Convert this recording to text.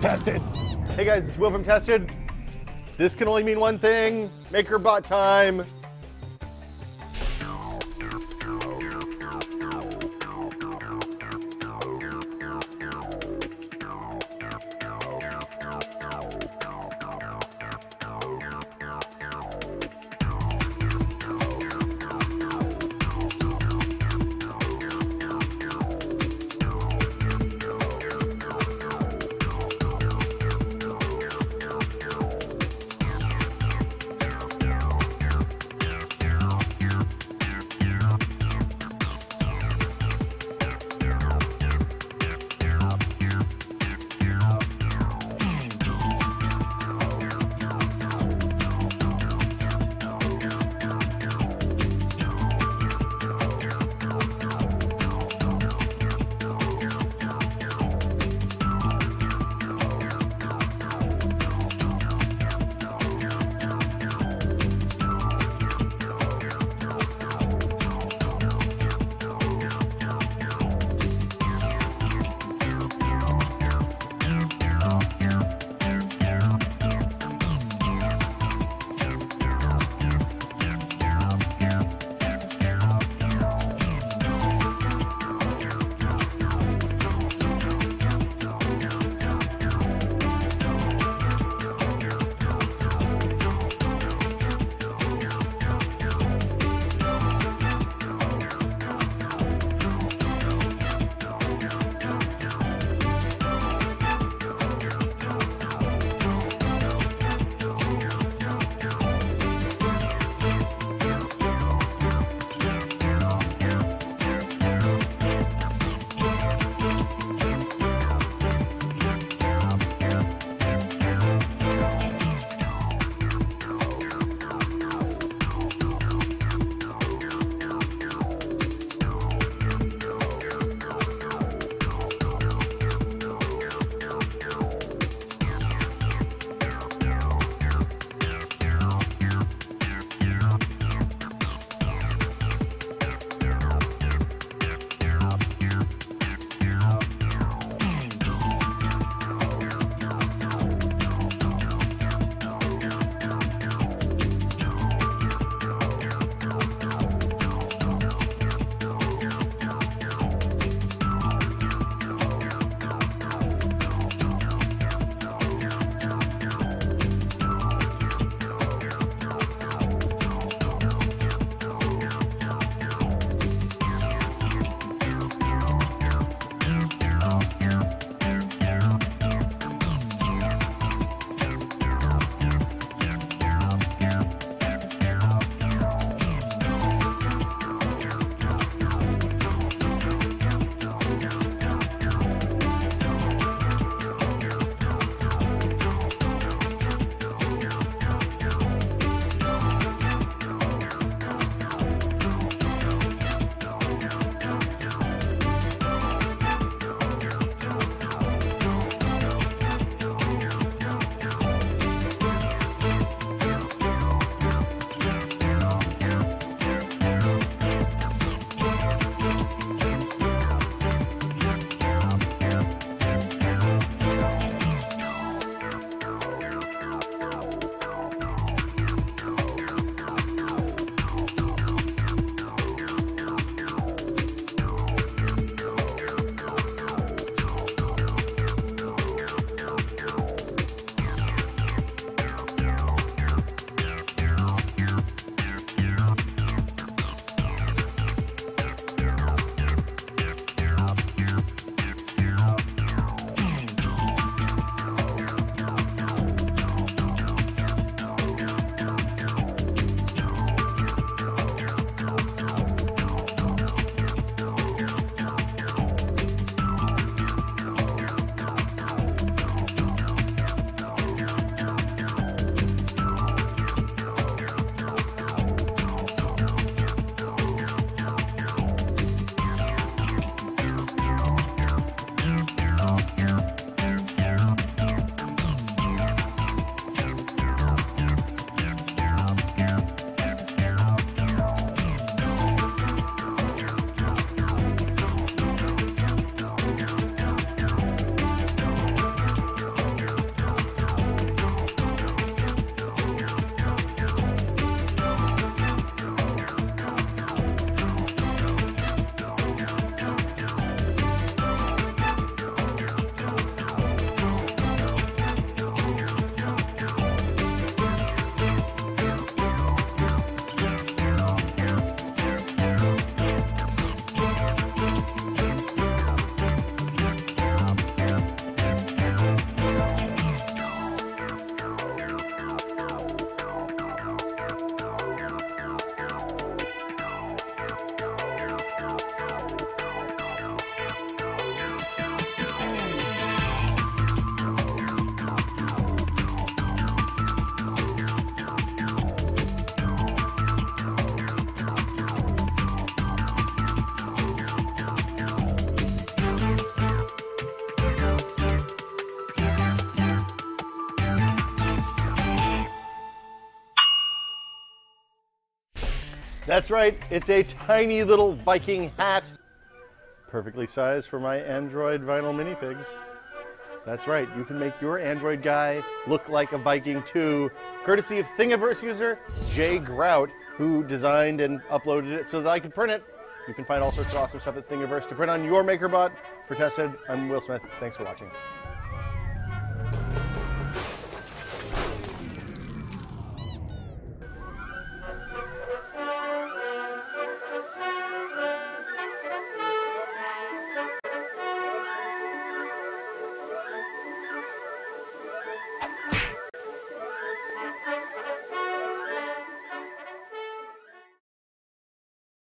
Tested. Hey guys, it's Will from Tested. This can only mean one thing, MakerBot time. That's right, it's a tiny little Viking hat. Perfectly sized for my Android vinyl minifigs. That's right, you can make your Android guy look like a Viking too, courtesy of Thingiverse user Jay Grout, who designed and uploaded it so that I could print it. You can find all sorts of awesome stuff at Thingiverse to print on your MakerBot. For Tested, I'm Will Smith. Thanks for watching.